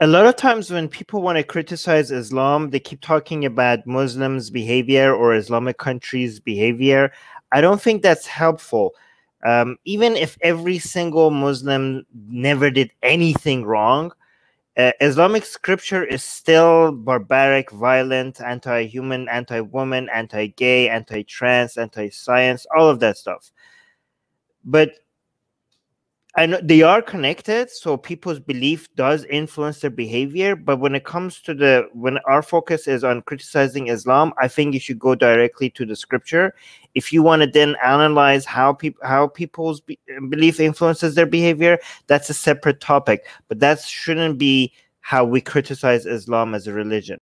a lot of times when people want to criticize Islam, they keep talking about Muslims' behavior or Islamic countries' behavior. I don't think that's helpful. Um, even if every single Muslim never did anything wrong, uh, Islamic scripture is still barbaric, violent, anti human, anti woman, anti gay, anti trans, anti science, all of that stuff. But and they are connected so people's belief does influence their behavior. But when it comes to the when our focus is on criticizing islam i think you should go directly to the scripture. If you want to then analyze how people how people's be- belief influences their behavior that's a separate topic. But that shouldn't be how we criticize islam as a religion